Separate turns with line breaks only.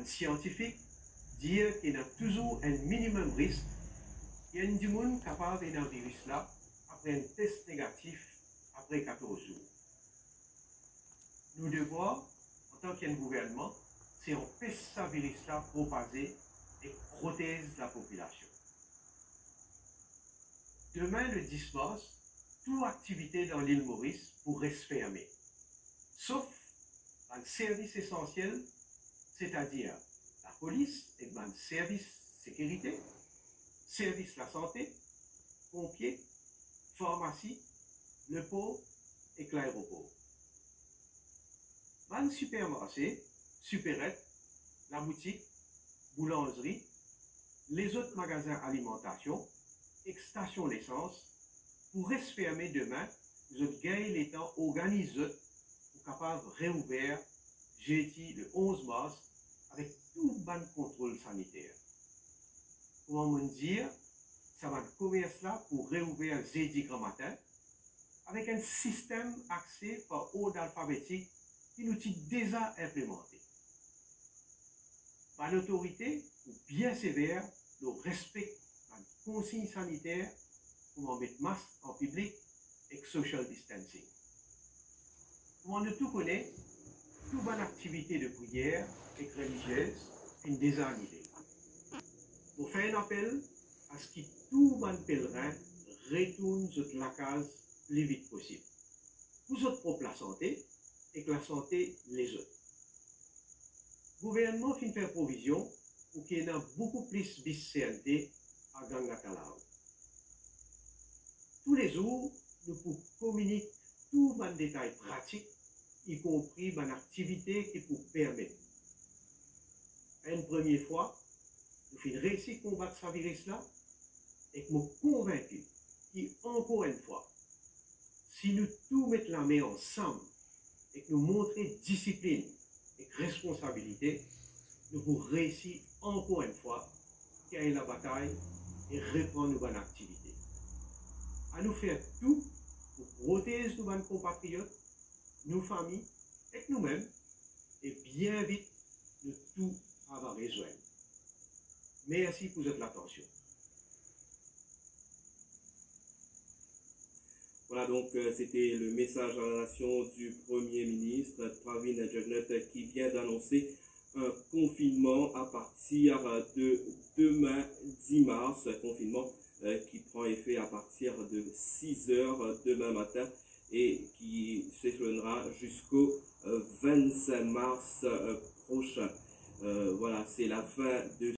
Un scientifique dit qu'il y a toujours un minimum risque. Il y a du monde capable d'un virus là après un test négatif après 14 jours. Nous devons, en tant qu'un gouvernement, c'est empêcher ce virus là propager et protéger la population. Demain, le 10 mars, toute activité dans l'île Maurice pourrait se fermer, sauf un service essentiel, c'est-à-dire la police et un service sécurité, service la santé, pompiers, pharmacie, le port et l'aéroport. Le supermarché, supérette, la boutique, boulangerie, les autres magasins alimentation, et stations d'essence, pourraient se fermer demain, nous autres gagnent les temps organisés pour capable réouvrir jeudi le 11 mars avec tout bon contrôle sanitaire. Comment me dire, ça va le commerce là pour réouvrir jeudi grand matin avec un système axé par ordre alphabétique qui nous déjà implémenté. Par l'autorité, ou bien sévère, nous respectons la consigne sanitaire pour mettre masque en public et social distancing. Comme on tout connaît, toute bonne activité de prière et religieuse déjà annulée. Pour faire un appel à ce que tout bon pèlerin retourne sur la case le plus vite possible. Pour votre propre santé et que la santé les autres. Le gouvernement fait faire provision pour qu'il y ait beaucoup plus de CNT à Gangakalao. Tous les jours, nous pouvons communiquer tous les détails pratiques, y compris les activités qui pour permettre. Une première fois, nous faisons réussir combattre ce virus-là et que nous convaincus qu'encore une fois, si nous tous mettons la main ensemble et que nous montrons discipline et responsabilité, nous pourrons réussir encore une fois à gagner la bataille et reprendre nos bonnes activités. À nous faire tout pour protéger nos compatriotes, nos familles et nous-mêmes, et bien vite, nous tout avoir rejoindre. Merci pour votre attention.
Voilà, donc euh, c'était le message à la nation du Premier ministre Pravin Jagnat qui vient d'annoncer un confinement à partir de demain 10 mars, confinement euh, qui prend effet à partir de 6 heures demain matin et qui s'échelonnera jusqu'au 25 euh, mars prochain. voilà, c'est la fin de